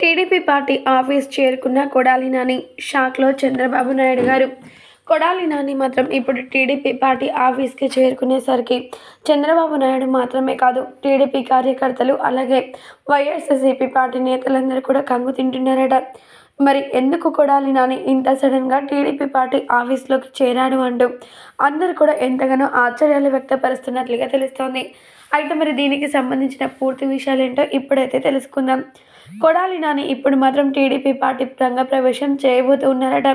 TDP party office చేరుకున్న కొడాలి నాని షాక్లో చంద్రబాబు నాయుడు గారు. కొడాలి నాని మాత్రం ఇప్పుడు టీడీపీ పార్టీ ఆఫీస్కి చేరుకునేసరికి చంద్రబాబు నాయుడు మాత్రమే కాదు టీడీపీ కార్యకర్తలు అలాగే వైఎస్ఆర్సీపీ పార్టీ నేతలందరూ కూడా కంగు తింటున్నారట. మరి ఎందుకు కొడాలి నాని? ఇంత సడన్గా టీడీపీ పార్టీ ఆఫీస్లోకి చేరాడు అంటూ అందరూ కూడా ఎంతగానో ఆశ్చర్యాలు వ్యక్తపరుస్తున్నట్లుగా తెలుస్తోంది. అయితే మరి దీనికి సంబంధించిన పూర్తి విషయాలు ఏంటో ఇప్పుడైతే తెలుసుకుందాం. కొడాలి నాని ఇప్పుడు మాత్రం టీడీపీ పార్టీ రంగ ప్రవేశం చేయబోతూ ఉన్నారట.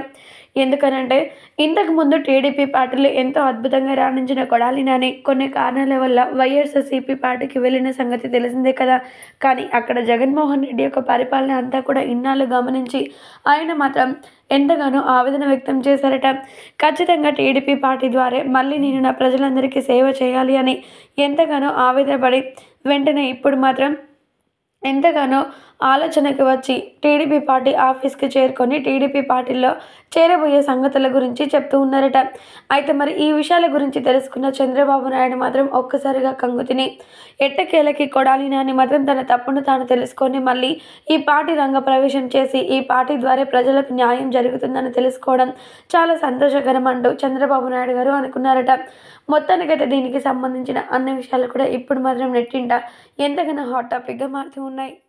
ఎందుకనంటే ఇంతకుముందు టీడీపీ పార్టీలో ఎంతో అద్భుతంగా రాణించిన కొడాలి నాని కొన్ని కారణాల వల్ల వైఎస్ఆర్సీపీ పార్టీకి వెళ్ళిన సంగతి తెలిసిందే కదా. కానీ అక్కడ జగన్మోహన్ రెడ్డి యొక్క పరిపాలన అంతా కూడా ఇన్నాళ్ళు గమనించి ఆయన మాత్రం ఎంతగానో ఆవేదన వ్యక్తం చేశారట. ఖచ్చితంగా టీడీపీ పార్టీ ద్వారా మళ్ళీ నేను నా ప్రజలందరికీ సేవ చేయాలి అని ఎంతగానో ఆవేదన పడి వెంటనే ఇప్పుడు మాత్రం ఎంతగానో ఆలోచనకి వచ్చి టీడీపీ పార్టీ ఆఫీస్కి చేరుకొని టీడీపీ పార్టీలో చేరబోయే సంగతుల గురించి చెప్తూ ఉన్నారట. అయితే మరి ఈ విషయాల గురించి తెలుసుకున్న చంద్రబాబు నాయుడు మాత్రం ఒక్కసారిగా కంగుతిని ఎట్టకేలకి కొడాలి నాని మాత్రం తన తప్పును తాను తెలుసుకొని మళ్ళీ ఈ పార్టీ రంగ ప్రవేశం చేసి ఈ పార్టీ ద్వారా ప్రజలకు న్యాయం జరుగుతుందని తెలుసుకోవడం చాలా సంతోషకరం అంటూ చంద్రబాబు నాయుడు గారు అనుకున్నారట. మొత్తానికైతే దీనికి సంబంధించిన అన్ని విషయాలు కూడా ఇప్పుడు మాత్రం నెట్టింట. ఎంతగానో హాట్ టాపిక్గా మారుతూ ఉన్నాయి